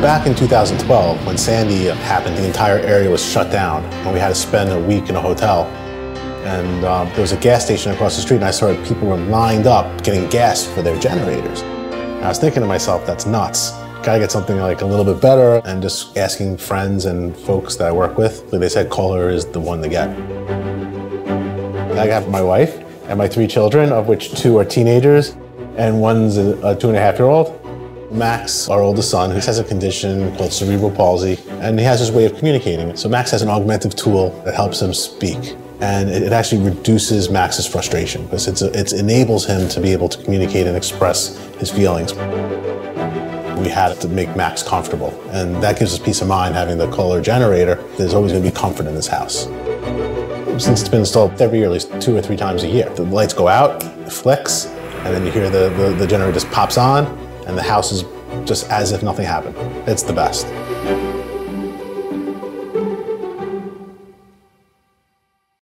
Back in 2012, when Sandy happened, the entire area was shut down, and we had to spend a week in a hotel. And um, there was a gas station across the street, and I saw people were lined up getting gas for their generators. And I was thinking to myself, that's nuts. Gotta get something like a little bit better, and just asking friends and folks that I work with, they said Kohler is the one to get. I have my wife and my three children, of which two are teenagers, and one's a, a two and a half year old. Max, our oldest son, who has a condition called cerebral palsy, and he has his way of communicating. So Max has an augmentative tool that helps him speak. And it, actually reduces Max's frustration because it enables him to be able to communicate and express his feelings. We had to make Max comfortable, and that gives us peace of mind having the Kohler generator. There's always going to be comfort in this house. Since it's been installed every year, at least two or three times a year, the lights go out, it flicks, and then you hear the, the, the generator just pops on, and the house is just as if nothing happened. It's the best.